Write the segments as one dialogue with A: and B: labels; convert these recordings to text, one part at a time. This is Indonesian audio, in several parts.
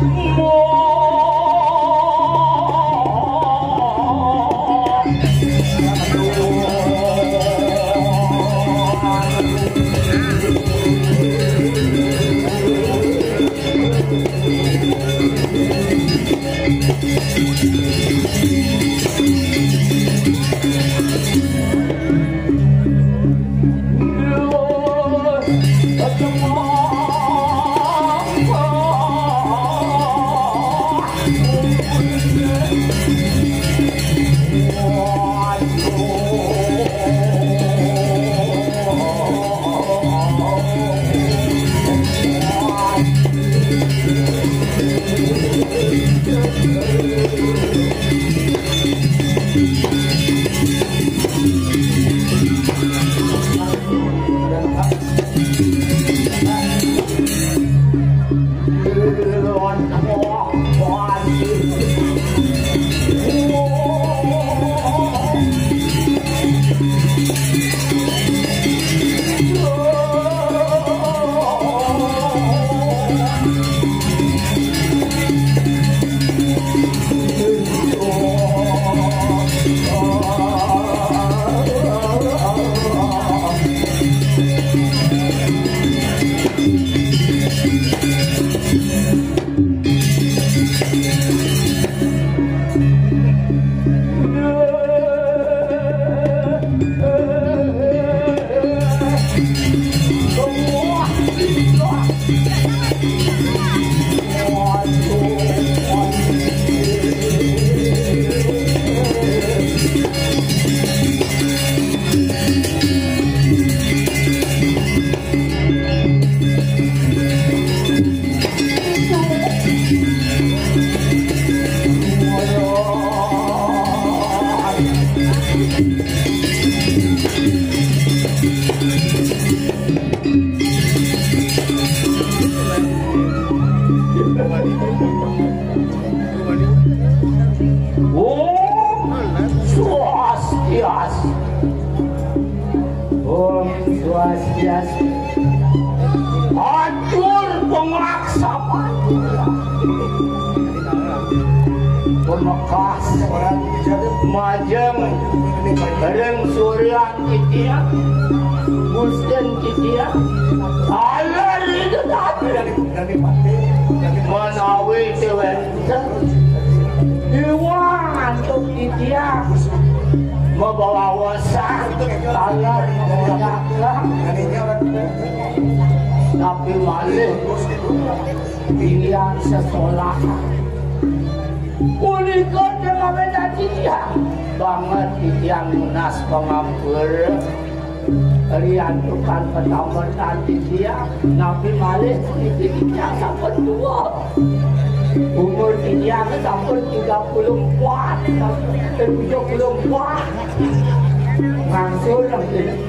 A: Oh. Pemekas Majeng Reng Surya Kitia Gusten Kitia Alar itu tapi Menawi Dewenta Iwan Tuk Kitia Membawa wasak Alar Tapi malih Pilihan sekolah Puniko jeng ame cacia Banget di tiang munas pengambur. Rian tukang petambor tanti dia Ngapi malih di sampun dua Umur di sampun tiga puluh empat Dan tujuh puluh empat. Langsung langsung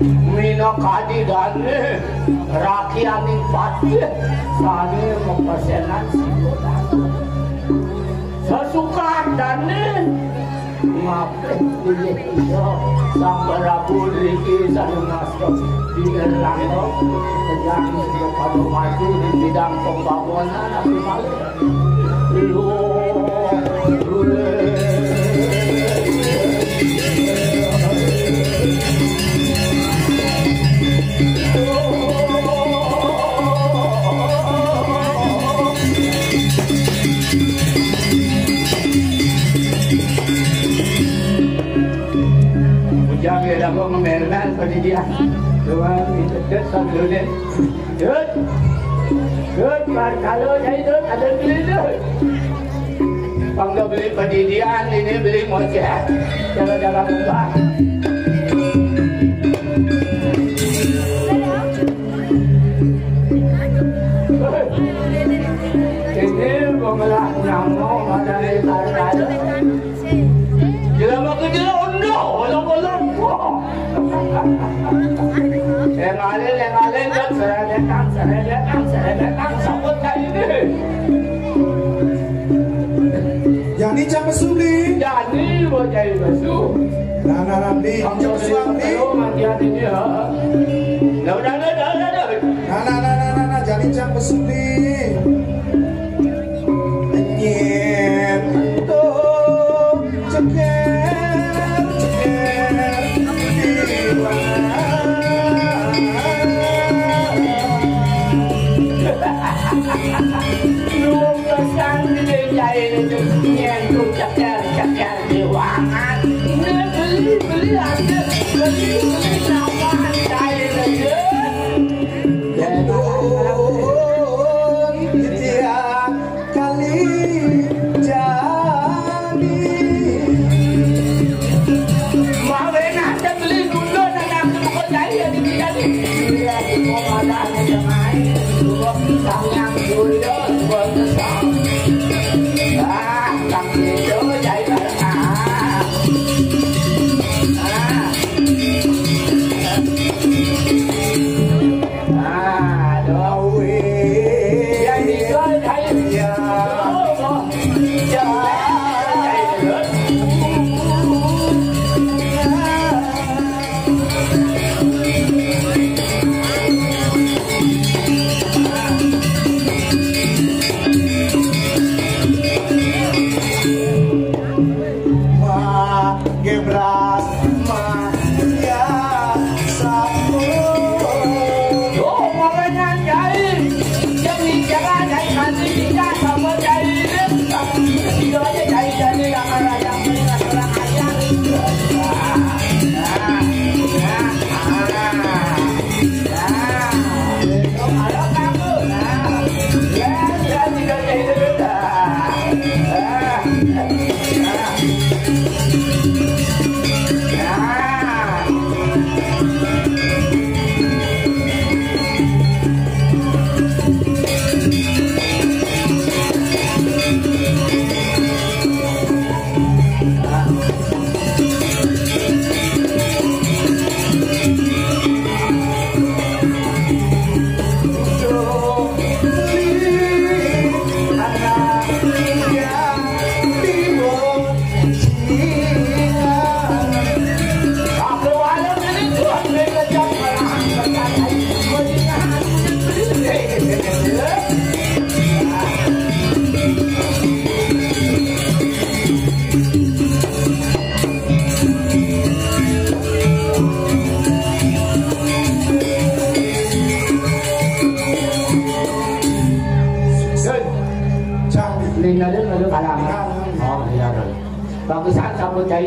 A: mino kadi dane raki ami pati sane mopasenan sasuka dane ngape kuye iso sambara puli ki sanungasto di nerlango kejaki sio padu maju di bidang pembangunan nasi malu ada ngemerman pada dia. Tuhan itu dekat sambil dia. Dekat. Dekat. Kalau jadi dekat ada beli dekat. Bangga beli pendidikan ini beli mojek. Jangan-jangan buka. Ini pengelah nama pada tarik-tarik.
B: Yani cak pesuli.
A: Jadi mau jadi basuh.
B: Nah, nah, nah, cak
A: dari
B: suami.
A: Kalau mati hati dia.
B: Nah, nah, nah, nah, nah, nah, tuh, ceker, ceker,
A: di wangan. Yeah.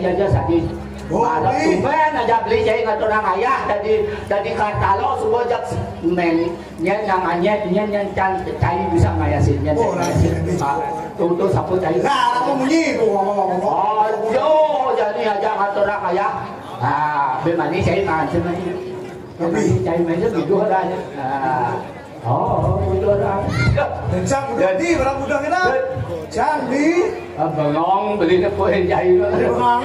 A: Aja sadis
B: Oh,
A: Ada tumben aja beli jahit ngat orang ayah jadi jadi katalog semua jak men nyen yang anyet nyen yang can cai bisa ngayasin nyen
B: rahasia ini.
A: tuh tuh sabun jahit
B: Nah, aku bunyi
A: oh yo jadi aja ngat orang ayah. Ah bên mà đi chạy mà trên này bên
B: jadi barang budak kena
A: jambi bengong beli
B: ke
A: poe jai bengong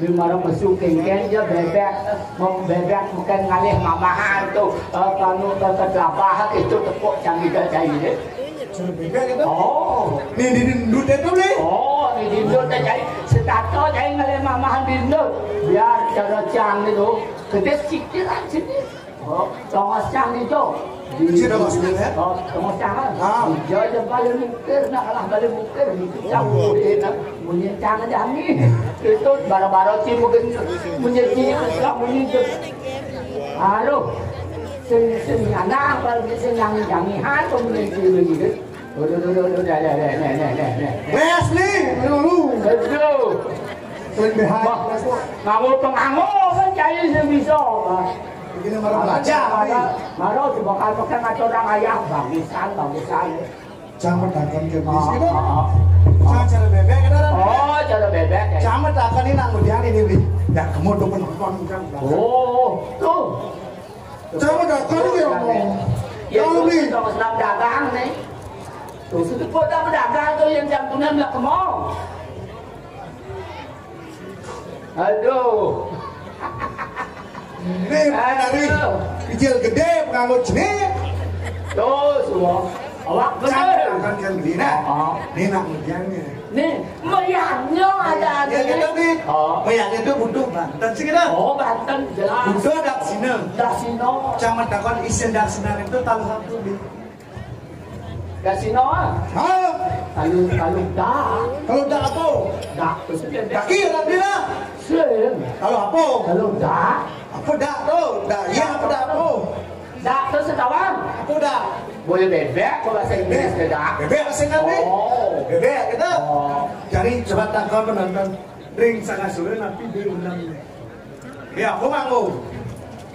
A: di mana masuk kengkeng ya bebek. Mau bebek bukan ngalih mamahan tu kanu terkelapah itu tepuk jambi ke
B: jai deh
A: Oh,
B: ini dindut itu nih.
A: Oh, ini dindut itu jadi setato jadi ngalih mamahan dindut. Biar cara cang itu, kita sikit aja nih. Tongos cang itu
B: Kecil dah maksudnya, ya?
A: Oh, tongos cang kan?
B: Ah.
A: Itu cang cang ni. Itu mungkin. Halo. Sen sen anak kalau sen yang yang han tu punya ci lagi tu. Do do do do dah dah dah dah dah dah dah.
B: Wes beli. Dulu.
A: Betul.
B: Sering behat.
A: Ngamu pengamu kan sebisa.
B: ini baru belajar
A: Maro, si bokal pokoknya ngaco orang ayah bagisan bagisan
B: jangan berdagang ke ah,
A: bis
B: gitu
A: ah, ah.
B: jangan cari bebek kan
A: oh cari bebek
B: jangan berdagang ini nak ngerti ini nih ya kamu udah pun
A: oh tuh.
B: Jangan berdagang ini
A: ya ya
B: lu
A: nih kalau dagang nih. Tuh sudah pun tak berdagang tuh yang jantungnya lah kemau aduh.
B: Ini dari kecil gede pengamut jenis.
A: Tuh, semua. Awak
B: Jangan
A: betul.
B: dagang yang beli nah.
A: Oh.
B: Ini nak.
A: Nih, meriahnya ada
B: Ya kita
A: ada.
B: nih.
A: Oh.
B: Mayaknya itu butuh Banten sih kita.
A: Oh, Banten jelas.
B: Butuh dak sini.
A: Dasino.
B: Jangan dagang isen dak sinar itu tahu satu beli.
A: Dasino ah. Kalau kalau dah,
B: Kalau dak apa?
A: dah terus
B: Kaki orang dia.
A: Sen.
B: Kalau apa?
A: Kalau dah,
B: Apa dak tu? Dak ya apa dak apa?
A: dah terus setawan.
B: Apa dak?
A: Boleh bebek kalau bahasa Inggris ke dah.
B: Bebek kan ni?
A: Oh.
B: Bebek kita.
A: Oh.
B: Jadi coba takkan penonton. Ring sangat sore nanti diundang. Ya, aku mau.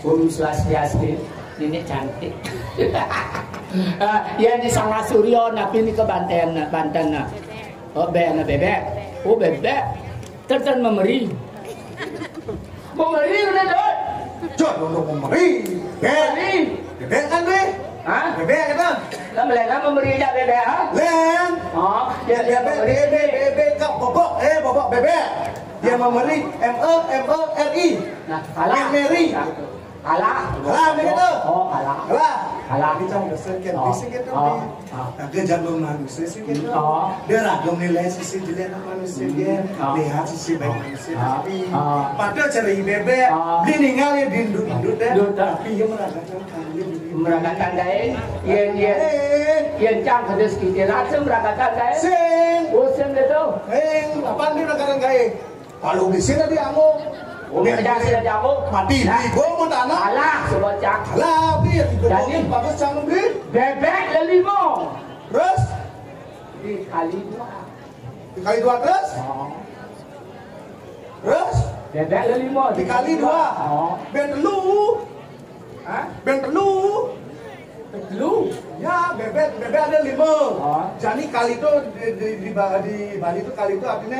A: Om Swastiastu, ini cantik. Ah, ya di Sangga Suryo, tapi ini ke Banten, Banten. nah. Oh, bebek, bebek. Oh, bebek. Terten memberi. Memberi
B: Jod untuk memberi. Bebek.
A: Memberi.
B: Bebek kan ni?
A: Hah?
B: Bebek
A: memberi aja bebek, ha?
B: Len.
A: Oh, dia dia
B: Bebek, bebek, bebek, kak bobok, eh bobok bebek. Dia memberi M E M E R I.
A: Nah, kalah.
B: Mary.
A: Kalah.
B: Kalah begitu.
A: Oh, kalah.
B: Kalah.
A: Kalah.
B: Kita udah
A: Oh. Oh.
B: tapi.
A: Oh.
B: Agak jago manusia sih gitu.
A: Oh.
B: Dia ragam nilai sisi jelek manusia dia.
A: Oh.
B: Lihat sisi baik manusia.
A: Oh.
B: Tapi
A: Oh.
B: padahal cari bebek.
A: Oh.
B: Dia ninggal ya di induk induk deh. Tapi dia meragakan.
A: Meragakan. Yen yen.
B: Eh,
A: Yen cang kena sekitar rasa meragakan dai.
B: sing.
A: Bosan dia tu.
B: Eh, apa nih meragakan kaya? Kalau di sini dia
A: sudah jamu.
B: Mati, dia tiga
A: Jadi-
B: bagus.
A: Bebek.
B: Terus,
A: Dikali dua.
B: dikali dua terus,
A: Oh.
B: terus,
A: Bebek le lima.
B: dikali dua.
A: Oh.
B: Ben telu,
A: Ha?
B: ben telu.
A: Lu.
B: Ya, bebek, bebek ada lima.
A: Oh.
B: Jadi kali itu di, di, di, Ba- di Bali itu kali itu artinya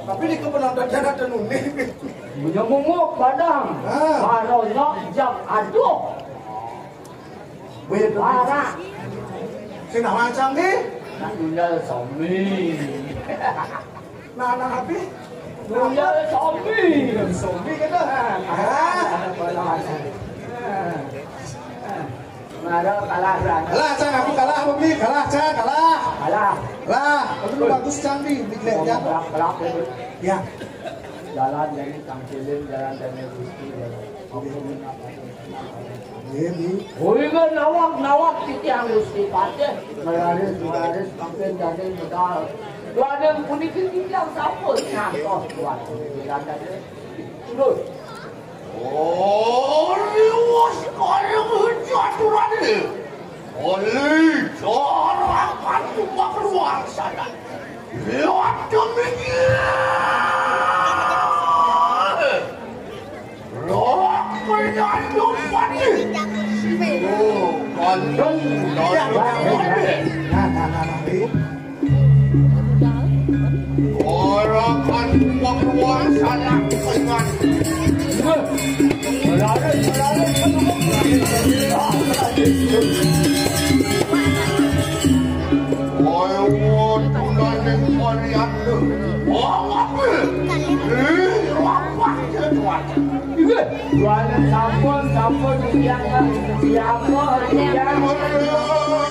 A: Apili ko
B: pun ada jarak tenun ni.
A: Menyemunguk badang. Parolok jam aduk. Bila
B: para. Sina macam ni?
A: Nanya
B: Nah Nana api?
A: Nanya sombi.
B: Sombi kita. Ah, pelan.
A: Mara kalah berani.
B: Kalah, cang aku kalah apa Bi? Kalah, cang kalah.
A: Kalah.
B: Kalah. Aku dulu bagus cang Bi
A: Oh,
B: ya.
A: Pelak pelak.
B: Ya.
A: jalan dari Kang Cilin, jalan dari Gusti, Hui kan nawak nawak titiang Gusti Patih, melaris melaris makin jadi modal. Dua ada puniki titiang sampun nyantos buat jalan dari terus.
C: 얼리 옷이 가령 흔쩍두라니 얼리 저랑
B: 반죽박을
C: 왕사다
A: 왜왔더미지
C: 럭을 난좀 봤지 관정 나
A: 나나나 나나나
C: 나나나 나나나 나나나 나나나
A: 나나나 나나나 나나나 나나나 나나나 나나나 Wah,
C: apa? Eh, apa? Siapa? Siapa? Siapa? Siapa?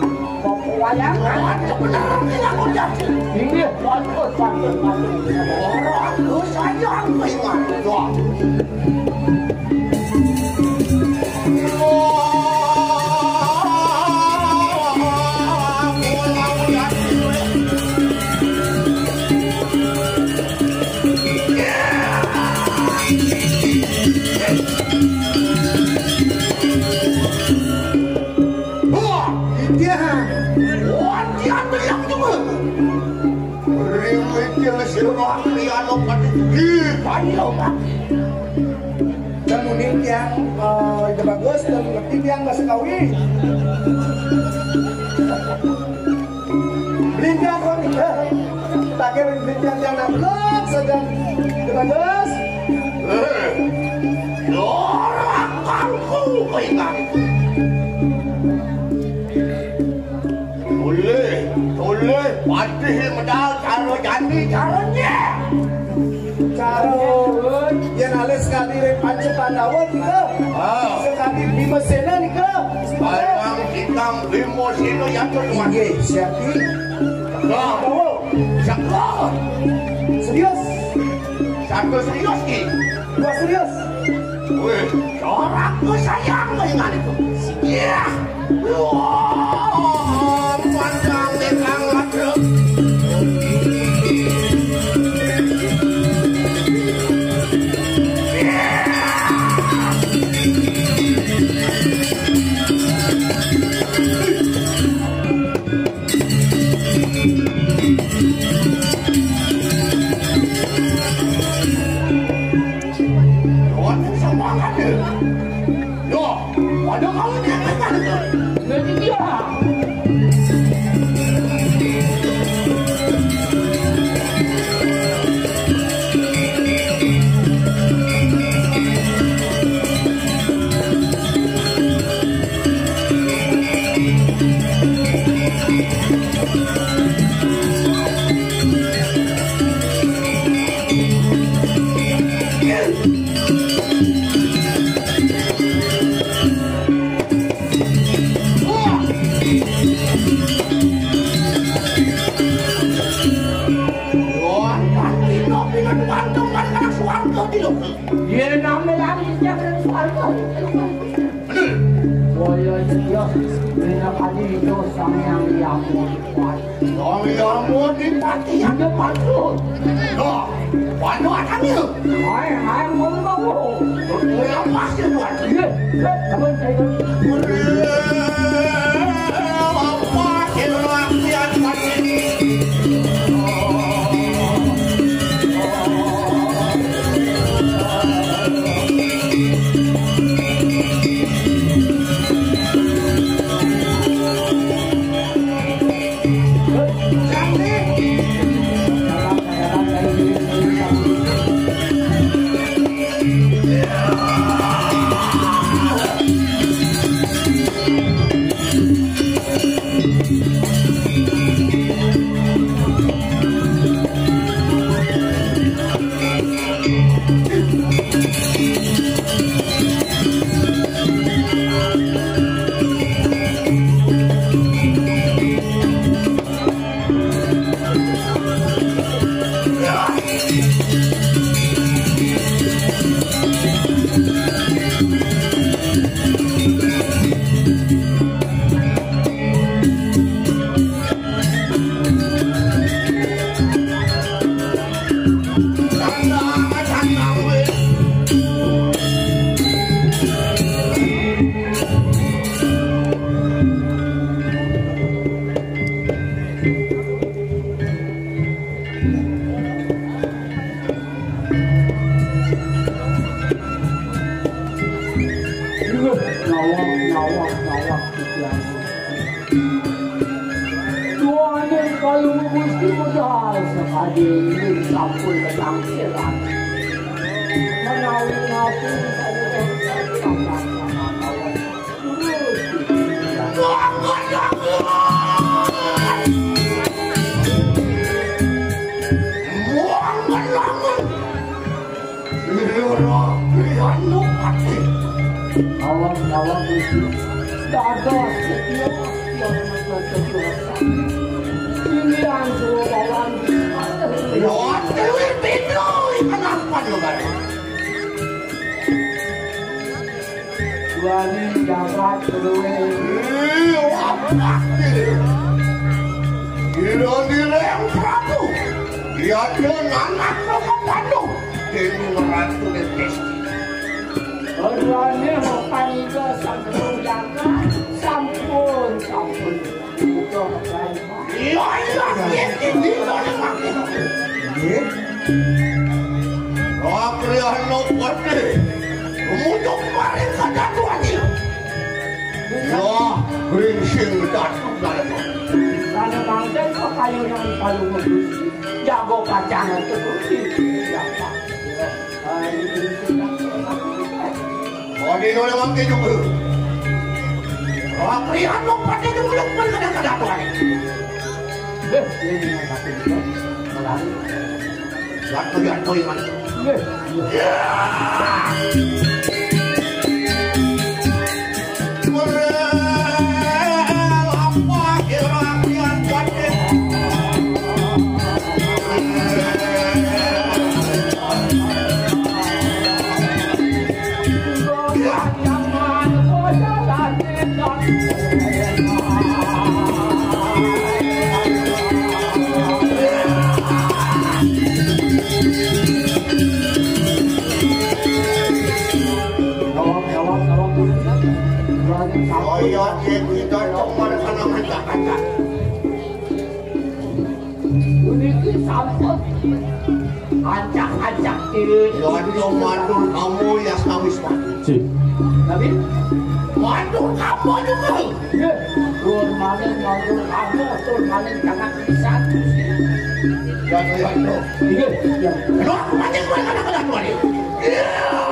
A: Ini di
C: panjang.
B: Dan unik yang eh, dan yang sekawi. Kok eh. Belinya yang.
C: Eh, kampung ingat. Boleh, pasti medal cara jadi caranya.
B: Cara yang alis sekali dari panca pandawa nika.
C: Ah.
B: Sekali di mesena nika.
C: Barang hitam limo sino yang kedua.
B: Siapa? Tahu?
C: sekarang
B: Serius?
C: satu serius ni.
B: Gua serius?
C: Weh, orang tu sayang dengan itu. Wah,
A: 我要发誓我绝对不会再你
C: Oh, my God. Ya dengan anak-anak Bandung, ini
A: merantuk dan pesta. Jago pacangan terus, siapa? Ayo,
C: ayo, ayo. Wangi nolong wangi jumbo. Wapriyan lo pati jumbo pun ada kada
A: tuai. Ini yang pati jumbo. Melalui.
C: Waktu jatuh iman. Yeah. Yeah.